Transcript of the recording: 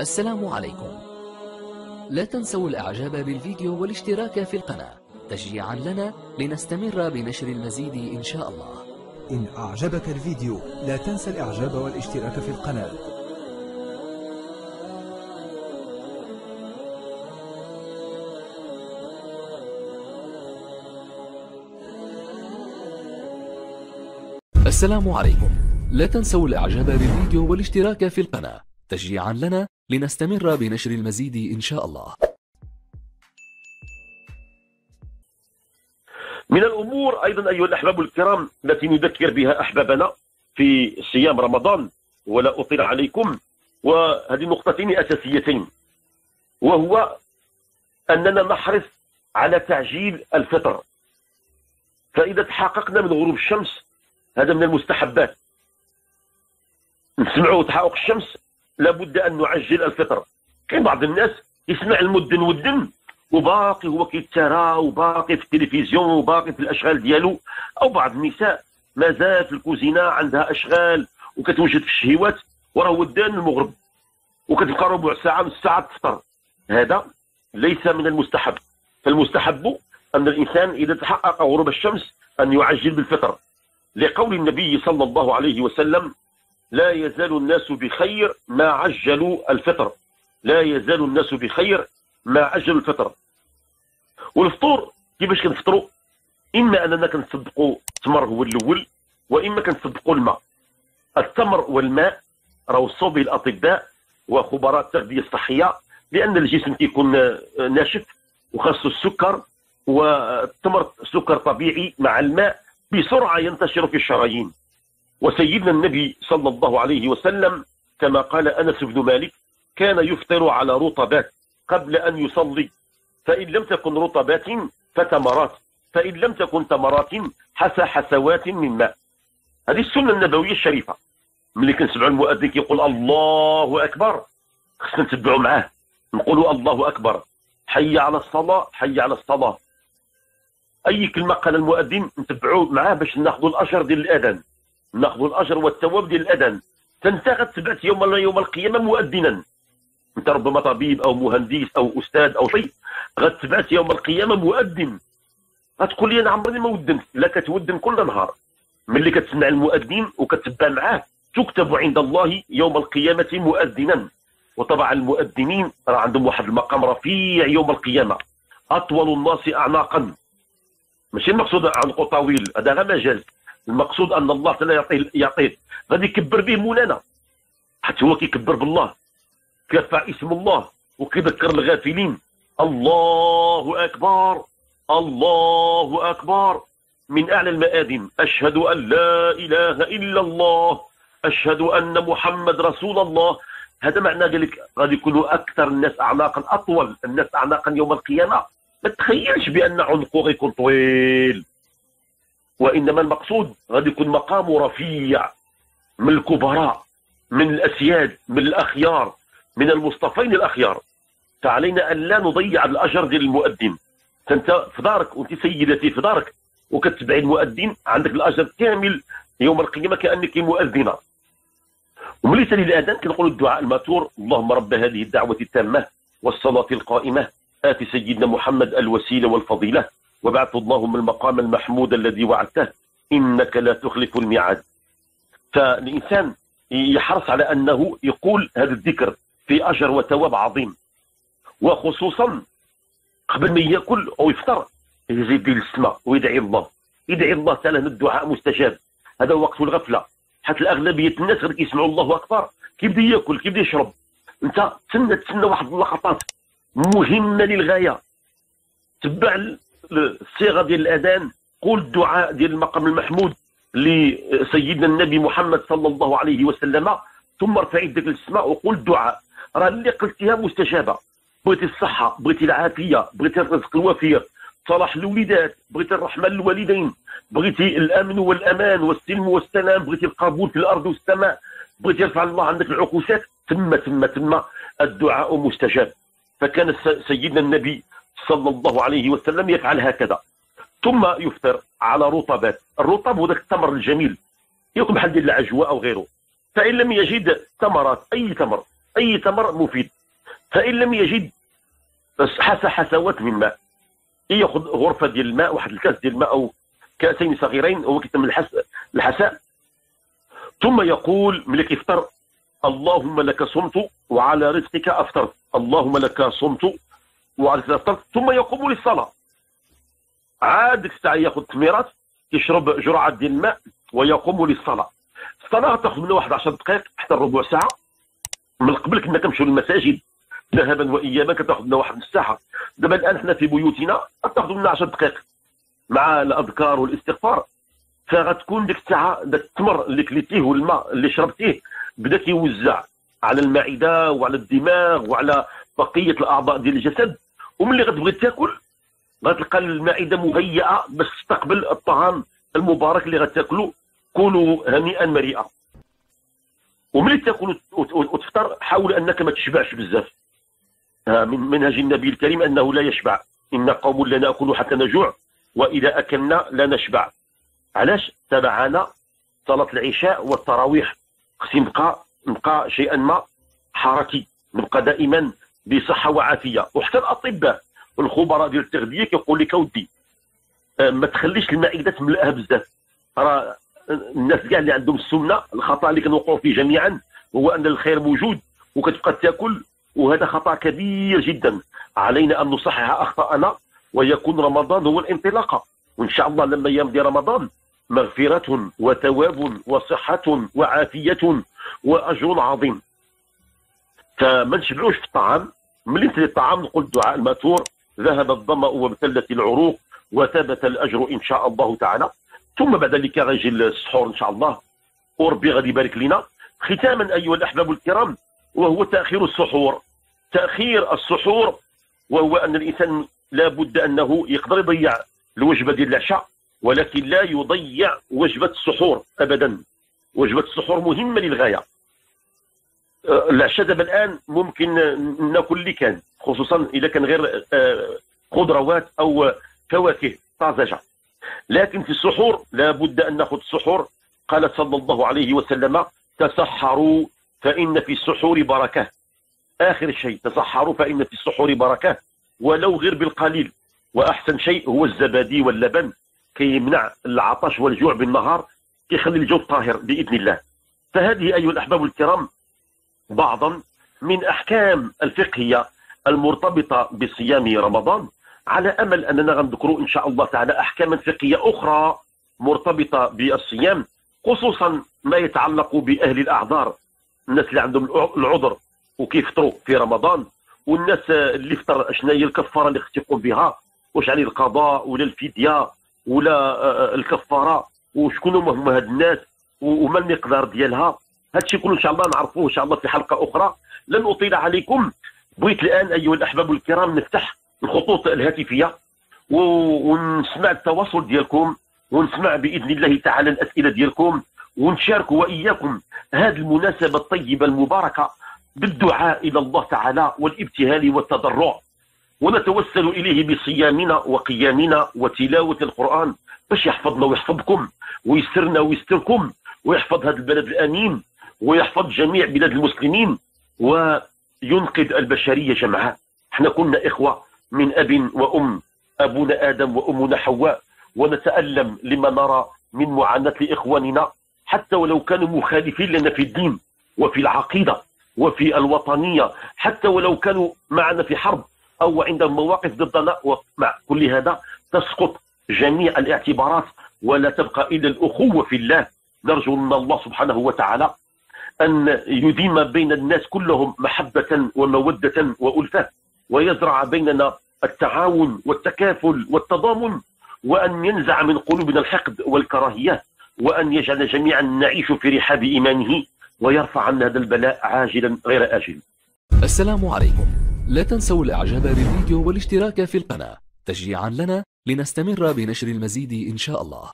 السلام عليكم. لا تنسوا الإعجاب بالفيديو والاشتراك في القناة. تشجيعا لنا لنستمر بنشر المزيد إن شاء الله. إن أعجبك الفيديو لا تنسى الإعجاب والاشتراك في القناة. السلام عليكم. لا تنسوا الإعجاب بالفيديو والاشتراك في القناة. تشجيعا لنا لنستمر بنشر المزيد إن شاء الله. من الأمور أيضا أيها الأحباب الكرام التي نذكر بها أحبابنا في صيام رمضان ولا أطيل عليكم وهذه نقطتين أساسيتين وهو أننا نحرص على تعجيل الفطر. فإذا تحققنا من غروب الشمس هذا من المستحبات. نسمعوا تحقق الشمس لابد أن نعجل الفطر. كاين بعض الناس يسمع المدن والدن وباقي هو كيتسارى وباقي في التلفزيون وباقي في الأشغال ديالو. أو بعض النساء مازال في الكوزينة عندها أشغال وكتوجد في الشهوات وراه ودان المغرب وكتبقى ربع ساعة نص ساعة تفطر هذا ليس من المستحب. فالمستحب أن الإنسان إذا تحقق غروب الشمس أن يعجل بالفطر. لقول النبي صلى الله عليه وسلم لا يزال الناس بخير ما عجلوا الفطر. لا يزال الناس بخير ما عجلوا الفطر. والفطور كيفاش كنفطروا؟ إما أننا كنصدقوا التمر هو الأول وإما كنصدقوا الماء. التمر والماء راه وصوا به الاطباء وخبراء التغذية الصحية لأن الجسم كيكون ناشف وخاصة السكر والتمر سكر طبيعي مع الماء بسرعة ينتشر في الشرايين. وسيدنا النبي صلى الله عليه وسلم كما قال أنس بن مالك كان يفطر على رطبات قبل أن يصلي فإن لم تكن رطبات فتمرات فإن لم تكن تمرات حسى حسوات من ماء. هذه السنة النبوية الشريفة. ملي كنسمعوا المؤذن كيقول الله أكبر. خصنا نتبعوا معاه. نقولوا الله أكبر. حي على الصلاة حي على الصلاة. أي كلمة قال المؤذن نتبعوا معاه باش ناخذوا الأجر ديال الأذان. ناخذوا الأجر والثواب ديال الأذان فانت غتبعت يوم يوم القيامة مؤذنا. أنت ربما طبيب أو مهندس أو أستاذ أو شيء غتبعث يوم القيامة مؤذن. غتقول لي أنا عمرني ما ودنت لا كتودن كل نهار. ملي كتسمع المؤذن وكتبع معاه تكتب عند الله يوم القيامة مؤذنا. وطبعا المؤذنين راه عندهم واحد المقام رفيع يوم القيامة. أطول الناس اعناقا. ماشي المقصود عنق طويل هذا غير مجاز. المقصود أن الله تعالى يعطيه يعطيه. غادي يكبر به مولانا. حتى هو كيكبر بالله. كيرفع اسم الله. وكيذكر الغافلين. الله أكبر. الله أكبر. من أعلى المآذن. أشهد أن لا إله إلا الله. أشهد أن محمد رسول الله. هذا معنى ذلك غادي يكونوا أكثر الناس أعناقا أطول. الناس أعناقا يوم القيامة. ما تخيلش بأن عنقه غيكون طويل. وإنما المقصود غادي يكون مقامه رفيع من الكبراء من الأسياد من الأخيار من المصطفين الأخيار. فعلينا أن لا نضيع الأجر ديال المؤذن فأنت في دارك وأنت سيدتي في دارك وكتبعي المؤذن عندك الأجر كامل يوم القيامة كأنك مؤذنة. وملي تلي الأذان كنقول الدعاء الماتور اللهم رب هذه الدعوة التامة والصلاة القائمة آت سيدنا محمد الوسيلة والفضيلة. وبعث اللهم المقام المحمود الذي وعدته إنك لا تخلف الميعاد. فالإنسان يحرص على أنه يقول هذا الذكر في أجر وثواب عظيم. وخصوصا قبل ما يأكل أو يفطر يزيد للسماء ويدعي الله. يدعي الله تعالى الدعاء مستجاب. هذا وقت الغفلة. حتى الأغلبية الناس غير كيسمعوا الله أكبر. كيبدا يأكل؟ كيبدا يشرب؟ أنت تسنى تسنى واحد اللقطات مهمة للغاية. تبع الصيغه ديال الأذان قول الدعاء ديال المقام المحمود لسيدنا النبي محمد صلى الله عليه وسلم ثم ارفع يدك للسماء وقول الدعاء. راه اللي قلتيها مستجابه بغيتي الصحة بغيتي العافية بغيتي الرزق الوفير صلاح الوليدات بغيتي الرحمة للوالدين بغيتي الأمن والأمان والسلم والسلام بغيتي القبول في الأرض والسماء بغيتي يرفع الله عندك العكوسات ثم ثم ثم الدعاء مستجاب. فكان سيدنا النبي صلى الله عليه وسلم يفعل هكذا. ثم يفطر على رطبات. الرطب هو ذاك التمر الجميل. يكون بحال ديال العجوة أو غيره. فإن لم يجد ثمرات أي تمر أي تمر مفيد. فإن لم يجد حس حسوات من ماء. ياخذ غرفة ديال الماء واحد الكاس ديال الماء أو كأسين صغيرين هو كيتم الحس الحساء. ثم يقول ملي كيفطر اللهم لك صمت وعلى رزقك أفطرت. اللهم لك صمت ثم يقوم للصلاة. عاد ديك الساعة يأخذ تميرات يشرب جرعة ديال الماء ويقوم للصلاة. الصلاة تاخذ منه واحد 10 دقائق حتى ربع ساعة. من قبل كنا كنمشيو للمساجد ذهبا واياما كتاخذ لنا واحد نص ساعه دابا الآن حنا في بيوتنا تاخذ لنا 10 دقائق. مع الأذكار والاستغفار. فغتكون ديك الساعة داك التمر اللي كليتيه والماء اللي شربتيه بدا كيوزع على المعدة وعلى الدماغ وعلى بقية الأعضاء ديال الجسد وملي غتبغي تاكل غتلقى المعدة مهيئة باش تستقبل الطعام المبارك اللي غتاكلو. كونوا هنيئا مريئا. وملي تاكل وتفطر حاول أنك ما تشبعش بزاف. من منهج النبي الكريم أنه لا يشبع. إن قوم لا نأكل حتى نجوع وإذا أكلنا لا نشبع. علاش؟ تبعنا صلاة العشاء والتراويح. خصني نبقى نبقى شيئا ما حركي. نبقى دائما بصحة وعافية. وحتى الأطباء والخبراء ديال التغذية كيقول لك أودي آه، ما تخليش المعدة تملأها بزاف. راه الناس كاع اللي عندهم السمنة الخطأ اللي كنوقعوا فيه جميعا هو أن الخير موجود وكتبقى تاكل وهذا خطأ كبير جدا. علينا أن نصحح اخطاءنا ويكون رمضان هو الانطلاقة. وإن شاء الله لما يمضي رمضان مغفرة وثواب وصحة وعافية وأجر عظيم. فما نشبعوش في الطعام. ملي نسالي الطعام نقول الدعاء الماثور ذهب الظمأ وابتلت العروق وثبت الأجر إن شاء الله تعالى. ثم بعد ذلك غيجي السحور إن شاء الله. وربي غادي يبارك لنا ختاما أيها الأحباب الكرام وهو تأخير السحور. تأخير السحور وهو أن الإنسان لابد أنه يقدر يضيع الوجبة ديال العشاء ولكن لا يضيع وجبة السحور أبدا. وجبة السحور مهمة للغاية. العشاء دابا الآن ممكن نأكل اللي كان خصوصا إذا كان غير أه، خضروات أو فواكه طازجة. لكن في السحور لابد أن نأخذ السحور قال صلى الله عليه وسلم تسحروا فإن في السحور بركة. آخر شيء تسحروا فإن في السحور بركة. ولو غير بالقليل. وأحسن شيء هو الزبادي واللبن. كيمنع العطش والجوع بالنهار كيخلي الجو طاهر بإذن الله. فهذه أيها الأحباب الكرام بعضا من أحكام الفقهية المرتبطة بصيام رمضان على أمل أننا غنذكروا إن شاء الله تعالى احكاما فقهية أخرى مرتبطة بالصيام خصوصا ما يتعلق بأهل الأعذار. الناس اللي عندهم العذر وكيفطروا في رمضان والناس اللي فطر شنو هي الكفارة اللي خص يقوم بها؟ واش عليه القضاء ولا الفدية ولا آه، آه، الكفارة؟ وشكون هما هاد الناس؟ وما المقدار ديالها؟ هذا الشيء كله إن شاء الله نعرفوه إن شاء الله في حلقة أخرى. لن أطيل عليكم. بغيت الآن أيها الأحباب الكرام نفتح الخطوط الهاتفية ونسمع التواصل ديالكم ونسمع بإذن الله تعالى الأسئلة ديالكم ونشارك وإياكم هذه المناسبة الطيبة المباركة بالدعاء إلى الله تعالى والابتهال والتضرع. ونتوسل إليه بصيامنا وقيامنا وتلاوة القرآن. باش يحفظنا ويحفظكم ويسرنا ويستركم ويحفظ هذا البلد الأمين. ويحفظ جميع بلاد المسلمين وينقذ البشرية جمعاء. إحنا كنا إخوة من أب وأم أبونا آدم وأمنا حواء ونتألم لما نرى من معاناة لإخواننا حتى ولو كانوا مخالفين لنا في الدين وفي العقيدة وفي الوطنية حتى ولو كانوا معنا في حرب أو عندهم مواقف ضدنا. ومع كل هذا تسقط جميع الاعتبارات ولا تبقى إلا الأخوة في الله. نرجو من الله سبحانه وتعالى أن يديم بين الناس كلهم محبة ومودة وألفة ويزرع بيننا التعاون والتكافل والتضامن وأن ينزع من قلوبنا الحقد والكراهية وأن يجعل جميعا نعيش في رحاب إيمانه ويرفع عنا هذا البلاء عاجلا غير آجل. السلام عليكم. لا تنسوا الإعجاب بالفيديو والاشتراك في القناة. تشجيعا لنا لنستمر بنشر المزيد إن شاء الله.